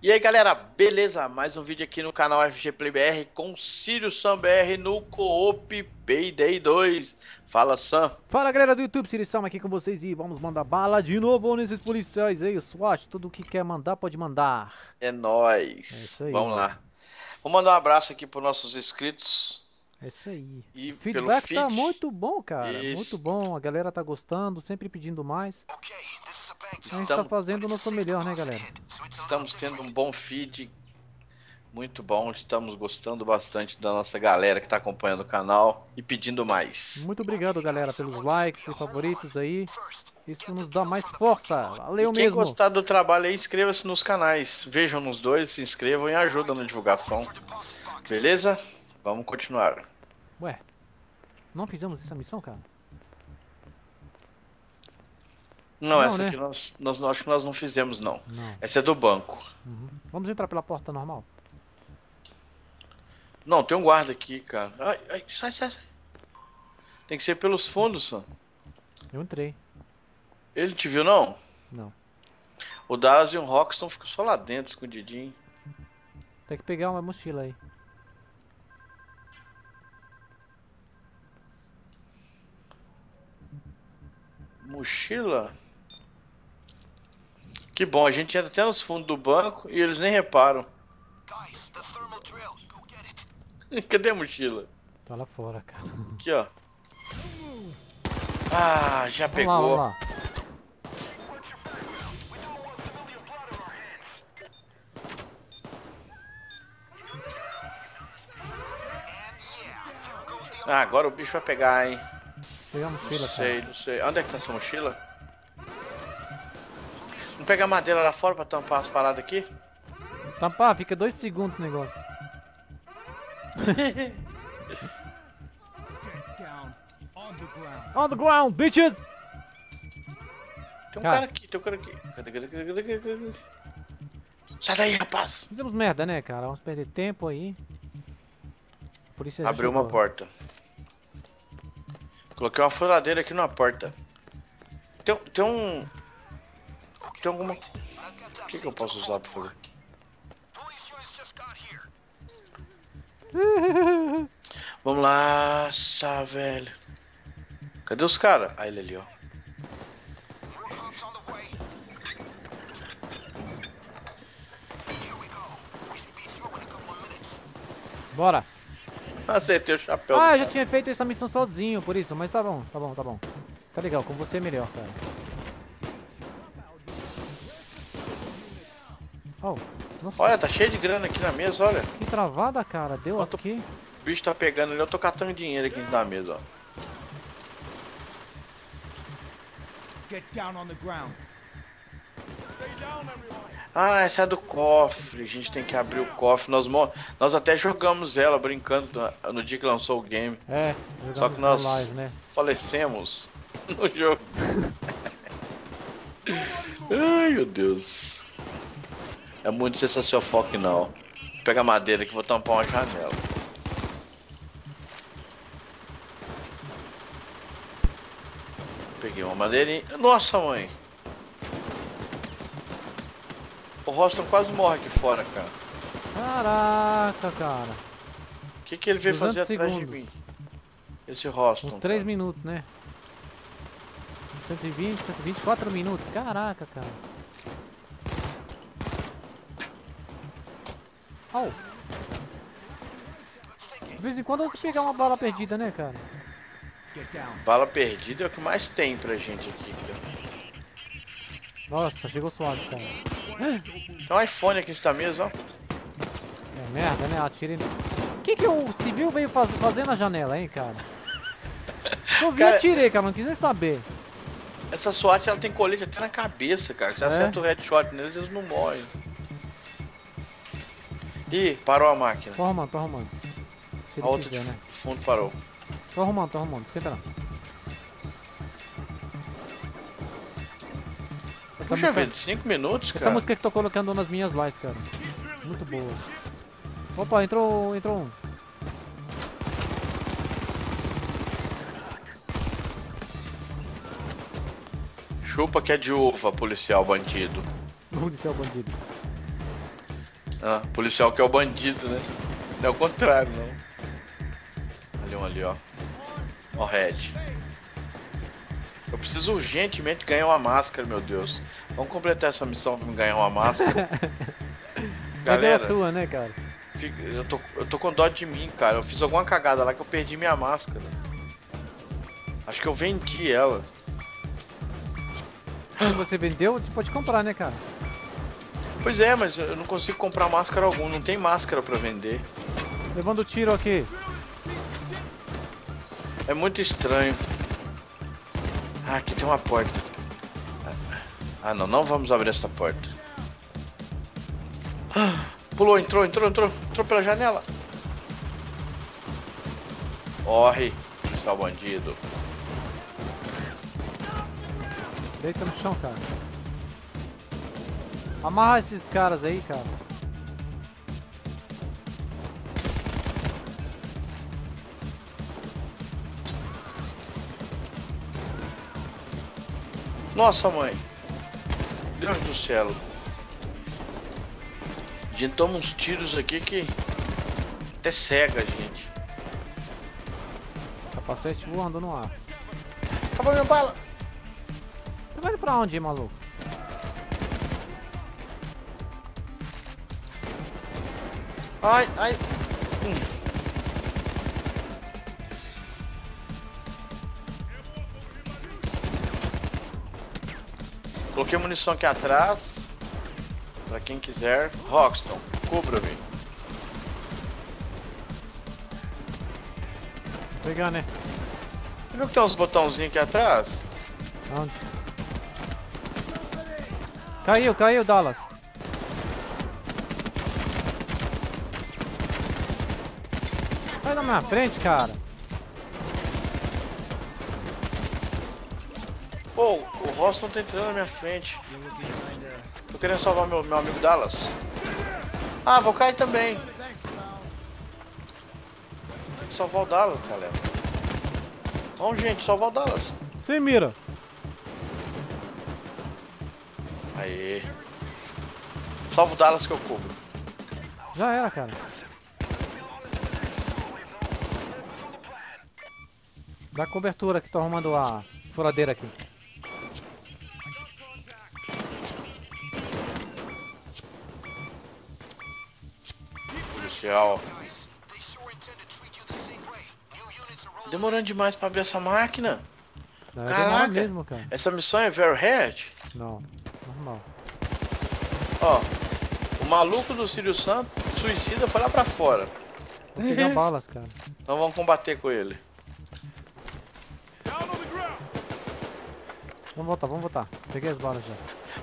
E aí galera, beleza? Mais um vídeo aqui no canal FG Play BR com Sirius Sam BR no Coop Payday 2. Fala Sam. Fala galera do YouTube, Sirius Sam aqui com vocês e vamos mandar bala de novo nesses policiais aí, SWAT, tudo que quer mandar pode mandar. É nóis. É aí, vamos lá. Vou mandar um abraço aqui para nossos inscritos. É isso aí. E o feedback pelo tá feed. muito bom, cara. Isso. Muito bom, a galera tá gostando, sempre pedindo mais. A gente tá Estamos, fazendo o nosso melhor, né, galera? estamos tendo um bom feed. Muito bom, estamos gostando bastante da nossa galera que está acompanhando o canal e pedindo mais. Muito obrigado, galera, pelos likes e favoritos aí. Isso nos dá mais força. Valeu E quem mesmo. gostar do trabalho aí, inscreva-se nos canais. Vejam nos dois, se inscrevam e ajudam na divulgação. Beleza? Vamos continuar. Ué, não fizemos essa missão, cara? Não, Não, essa né? aqui nós, nós acho que nós não fizemos, não. Não. Essa é do banco. Uhum. Vamos entrar pela porta normal? Não, tem um guarda aqui, cara. Ai, ai, sai, sai, sai. Tem que ser pelos fundos, só. Eu entrei. Ele te viu, não? Não. O Dallas e o Roxton ficam só lá dentro, escondidinho. Tem que pegar uma mochila aí. Mochila? Que bom, a gente entra até nos fundos do banco e eles nem reparam. Cadê a mochila? Tá lá fora, cara. Aqui, ó. Ah, já Vamos lá, pegou. lá. Ah, agora o bicho vai pegar, hein? Pegar a mochila, Não cara. sei, não sei. Onde é que tá essa mochila? Vamos pegar madeira lá fora pra tampar as paradas aqui? Tampar, fica dois segundos esse negócio. On the ground, bitches! Tem um Cara. cara aqui, tem um cara aqui. Cadê, cadê, cadê, cadê, cadê, cadê? Sai daí, rapaz! Fizemos merda, né, cara? Vamos perder tempo aí. Por isso Abriu uma porta. Coloquei uma furadeira aqui na porta. Tem, tem um. Tem alguma. O que, que eu posso usar pra fazer? Vamos lá, sa velho. Cadê os caras? Ah, ele ali, ó. Bora! Acertei o chapéu. Ah, eu já cara. tinha feito essa missão sozinho, por isso, mas tá bom, tá bom, tá bom. Tá legal, com você é melhor, cara. Oh, nossa, Olha, tá cheio de grana aqui na mesa, olha. que travada, cara. Deu Quanto- aqui. O bicho tá pegando ali, eu tô catando dinheiro aqui na mesa, ó. Get down on the ground. Ah, essa é do cofre. A gente tem que abrir o cofre. Nós, nós até jogamos ela brincando no, dia que lançou o game. É, Só que nós live, né? falecemos no jogo. Ai, meu Deus. É muito sensacional não. Vou pegar madeira aqui, vou tampar uma janela. Peguei uma madeirinha. Nossa, mãe. O Roston quase morre aqui fora, cara. Caraca, cara. O que, que ele veio 200 fazer atrás de mim? Esse Roston. Uns 3 cara. minutos, né? 120, 124 minutos. Caraca, cara. Au. De vez em quando você pegar uma bala perdida, né, cara? Bala perdida é o que mais tem pra gente aqui, cara. Nossa, chegou suave, cara. Tem um iPhone aqui nessa mesa, ó. É merda, né? Atire. O que, que o civil veio faz... fazer na janela, hein, cara? Só vi e Cara- atirei, cara. Não quis nem saber. Essa SWAT ela tem colete até na cabeça, cara. Se É? acerta o headshot neles, eles não morrem. Ih, parou a máquina. Tô arrumando, tô arrumando. Se A outra quiser, né? fundo parou. Tô arrumando, tô arrumando. Esquenta não. Essa Puxa música, vida, 5 minutos, cara. essa música que tô colocando nas minhas lives, cara. Muito boa. Opa, entrou, entrou um. Chupa que é de uva, policial bandido. O bandido. Ah, policial que é o bandido, né? Não é o contrário, não. Ali um ali, ó. Ó, Red. Eu preciso urgentemente ganhar uma máscara, meu Deus. Vamos completar essa missão pra me ganhar uma máscara. Galera, sua, né, cara? fica- eu tô, eu tô com dó de mim, cara. Eu fiz alguma cagada lá que eu perdi minha máscara. Acho que eu vendi ela. Se você vendeu, você pode comprar, né, cara? Pois é, mas eu não consigo comprar máscara alguma. Não tem máscara pra vender. Levando tiro aqui. É muito estranho. Ah, aqui tem uma porta. Ah, não, não vamos abrir essa porta. Ah, pulou, entrou, entrou, entrou, entrou pela janela. Corre, seu bandido. Deita no chão, cara. Amarra esses caras aí, cara. Nossa, mãe. Deus do céu. A gente toma uns tiros aqui que até cega a gente. Capacete voando no ar. Acabou minha bala. Você vai pra onde, maluco? Ai, ai. Hum. Coloquei munição aqui atrás. Pra quem quiser. Roxton, cubra-me. Pegar, né? Você viu que tem uns botãozinhos aqui atrás? Onde? Caiu, caiu, Dallas. Sai da minha frente, cara. Pô, o Roxton tá entrando na minha frente. Tô querendo salvar meu, meu amigo Dallas. Ah, vou cair também. Tem que salvar o Dallas, galera. Vamos, gente, salvar o Dallas. Sem mira. Aê. Salva o Dallas que eu cubro. Já era, cara. Dá cobertura que tô arrumando a furadeira aqui. Policial. Demorando demais pra abrir essa máquina. Não, é Caraca. mesmo, cara. Essa missão é very hard. Não, normal. Ó, o maluco do Sírio Santo, suicida, foi lá pra fora. Vou pegar balas, cara. Então vamos combater com ele. Vamos voltar, vamos voltar. Peguei as balas já.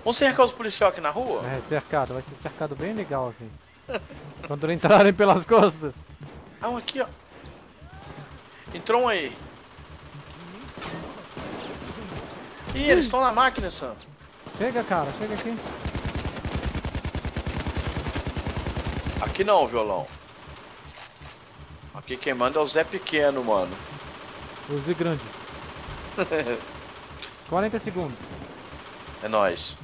Vamos cercar os policiais aqui na rua? É, cercado, vai ser cercado bem legal aqui. Quando entrarem pelas costas. Ah, um aqui, ó. Entrou um aí. Ih, eles estão na máquina, Santo. Chega, cara, chega aqui. Aqui não, violão. Aqui quem manda é o Zé Pequeno, mano. Use grande. 40 segundos. É nóis.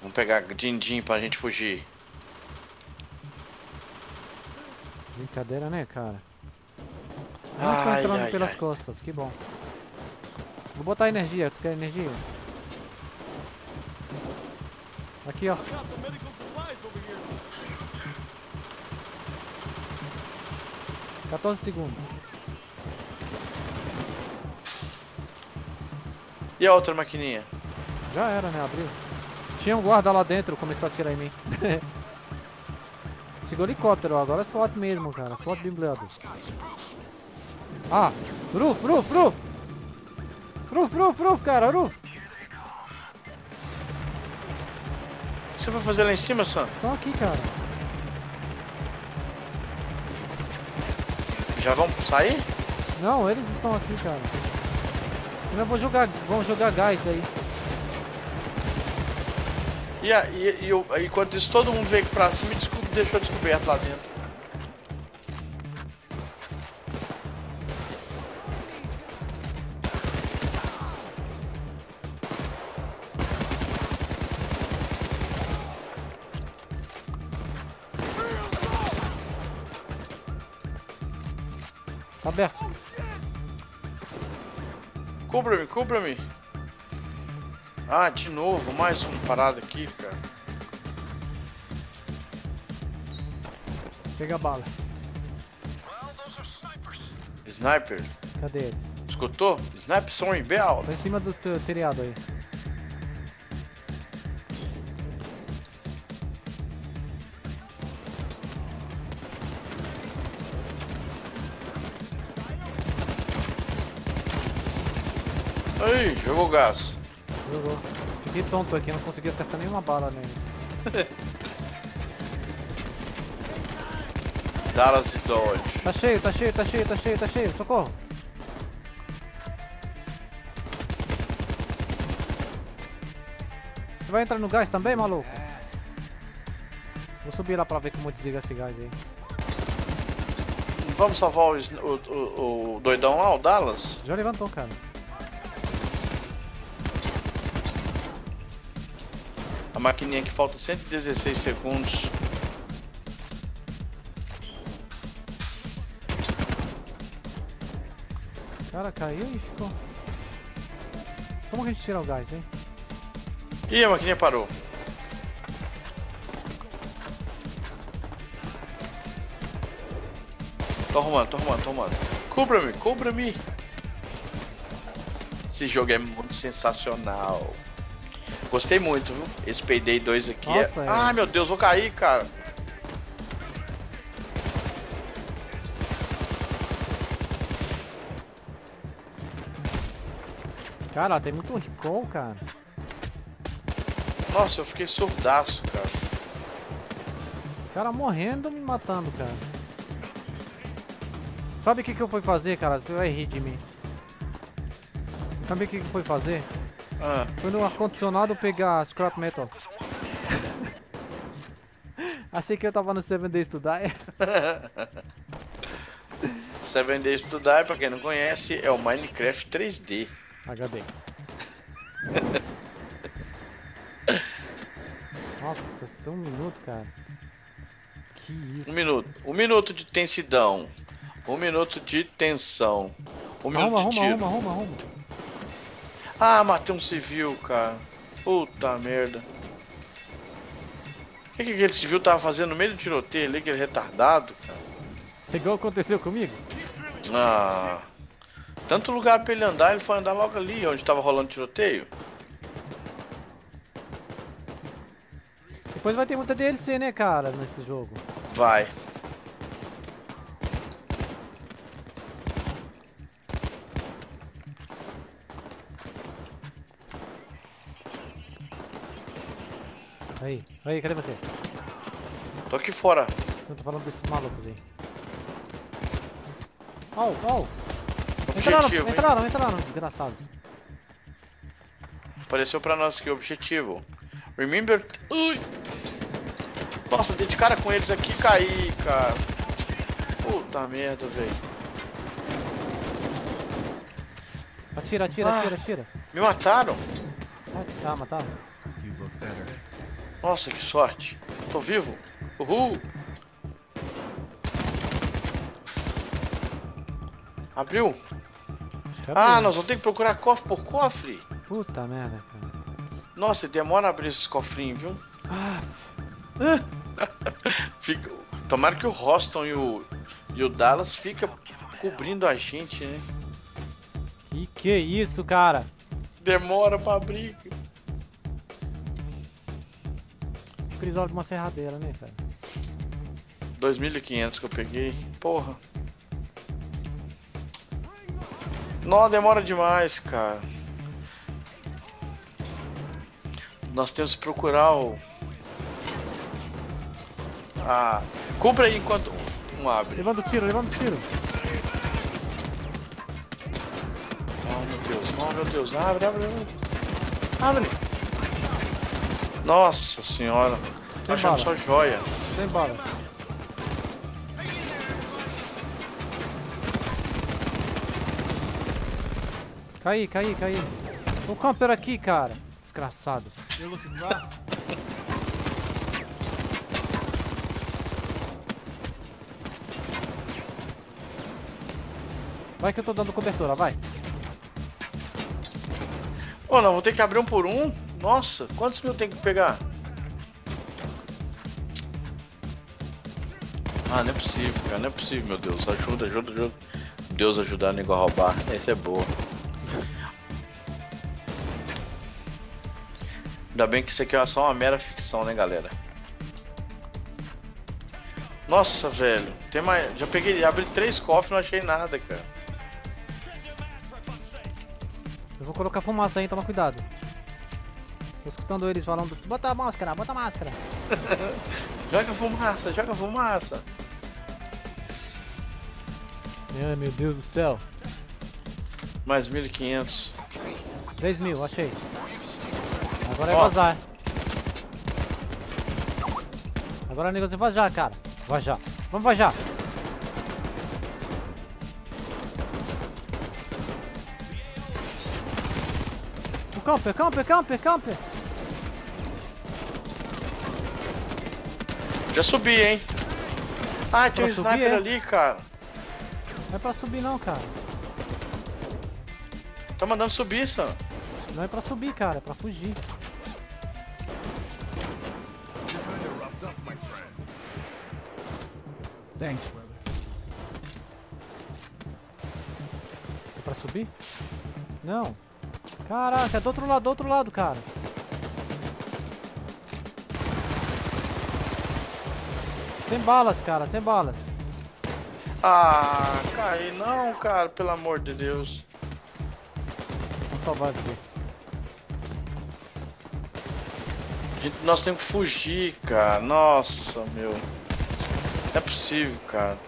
Vamos pegar din-din pra gente fugir. Brincadeira, né, cara? Eles estão entrando ai, pelas ai. costas, que bom. Vou botar energia, tu quer energia? Aqui, ó. Quatorze segundos. E a outra maquininha? Já era, né? Abriu. Tinha um guarda lá dentro, começou a atirar em mim. Chegou helicóptero, agora é SWAT mesmo, cara. SWAT bem blindado. Ah! Roof, roof, roof! Roof, roof, roof, cara, roof! O que você vai fazer lá em cima, Sam? Estão aqui, cara. Já vão sair? Não, eles estão aqui, cara. Eu vou jogar, vão jogar gás aí. E, e, e o- enquanto isso, todo mundo veio pra cima e deixou descoberto lá dentro. Cubra-me, cubra-me. Ah, de novo, mais um parado aqui, cara. Pega a bala. Sniper. Cadê eles? Escutou? Sniper som em bem alto. Tá em cima do teu telhado aí. Jogou gás. Jogou. Fiquei tonto aqui, não consegui acertar nenhuma bala nele. Dallas e Dodge. Tá cheio, tá cheio, tá cheio, tá cheio, tá cheio. Socorro. Você vai entrar no gás também, maluco? Vou subir lá pra ver como desliga esse gás aí. Vamos salvar o, o- o- o doidão lá, o Dallas? Já levantou, cara. Maquininha que falta 116 segundos. Cara, caiu e ficou. Como que a gente tira o gás, hein? Ih, a maquininha parou. Tô arrumando, tô arrumando, tô arrumando. Cubra-me, cubra-me. Esse jogo é muito sensacional. Gostei muito, viu? Esse Payday 2 aqui Nossa, é... é. Ai, meu Deus, vou cair, cara. Cara, tem muito recall, cara. Nossa, eu fiquei surdaço, cara. Cara morrendo me matando, cara. Sabe o que, que eu fui fazer, cara? Você vai rir de mim. Sabe o que, que eu fui fazer? Ah, Foi no ar-condicionado pegar scrap metal. Achei que eu tava no 7 Days to Die. Seven Days to Die, pra quem não conhece, é o Minecraft 3D. HD. Nossa, só um minuto, cara. Que isso. Um minuto. Um minuto de tensidão. Um minuto de tensão. Um minuto Arruma, de arruma, tiro. arruma, arruma, arruma. Ah, matei um civil, cara. Puta merda. O que, que aquele civil tava fazendo no meio do tiroteio ali, aquele retardado, cara? Igual aconteceu comigo? Ah. Tanto lugar pra ele andar, ele foi andar logo ali, onde tava rolando tiroteio. Depois vai ter muita DLC, né, cara, nesse jogo. Vai. Aí, aí, cadê você? Tô aqui fora. Eu tô falando desses malucos aí. Au, au! Entraram, Objetivo, hein? entraram, entraram, desgraçados. Apareceu pra nós aqui o objetivo. Remember. Ui! Nossa, dei de cara com eles aqui e caí, cara. Puta merda, velho. Atira, atira, Ah. atira, atira. Me mataram? Ah, ah, mataram. Nossa, que sorte. Tô vivo. Uhul. Abriu? Ah, nós vamos ter que procurar cofre por cofre. Puta merda, cara. Nossa, demora abrir esses cofrinhos, viu? Ah, Fica... Tomara que o Roston e o, e o Dallas fica cobrindo a gente, né? que que é isso, cara? Demora pra abrir. Olham pra uma serradeira, né, cara? 2.500 que eu peguei. Porra. Não, demora demais, cara. Nós temos que procurar o. Ah. Compra aí enquanto um abre. Levando tiro, levando tiro. Oh meu Deus, oh meu Deus. Abre, abre, abre. Abre. Nossa senhora. Tô achando só joia. Tem bala. Caí, caí, caí. Um camper aqui, cara. Desgraçado. Vai que eu tô dando cobertura, vai. Ô, não, vou ter que abrir um por um? Nossa, quantos mil tem que pegar? Ah, não é possível, cara, não é possível, meu Deus. Ajuda, ajuda, ajuda. Deus ajudar o nego a roubar. Essa é boa. Ainda bem que isso aqui é só uma mera ficção, né, galera? Nossa, velho. Tem mais. Já peguei. Abri três cofres e não achei nada, cara. Eu vou colocar fumaça aí, toma cuidado. Escutando eles falando, bota a máscara, bota a máscara. Joga fumaça, joga fumaça. Ai meu Deus do céu. Mais 1500. 3 mil, achei. Agora é Ó. vazar. Agora é negócio é vazar, cara. Vazar. Vamos vazar. O camper, camper, camper, camper. Já subi, hein? Ah, tem um Pra subir, sniper é? ali, cara. Não é pra subir não, cara. Tá mandando subir, Sam. Não é pra subir, cara. É pra fugir. Thanks, brother. É pra subir? Não. Caraca, é do outro lado, do outro lado, cara. Sem balas, cara, sem balas. Ah, caí não, cara, pelo amor de Deus. Vamos salvar aqui. Gente, nós temos que fugir, cara. Nossa, meu. Não é possível, cara.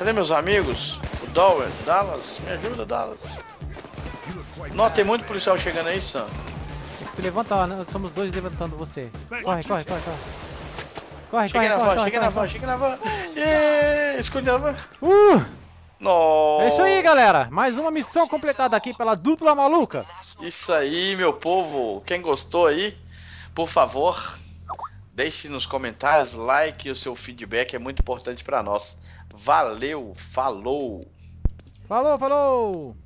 Cadê meus amigos? O Dower, Dallas? Me ajuda, Dallas. Nossa, tem muito policial chegando aí, Sam. Tem que levantar, né? somos dois levantando você. Corre, corre, corre, corre. Corre, Cheguei corre, na corre, van, cheguei na van, cheguei na van. Yeah, escondi na van. Uh! É isso aí, galera. Mais uma missão completada aqui pela dupla maluca. Isso aí, meu povo. Quem gostou aí, por favor, deixe nos comentários, like o seu feedback é muito importante pra nós. Valeu, falou. Falou, falou!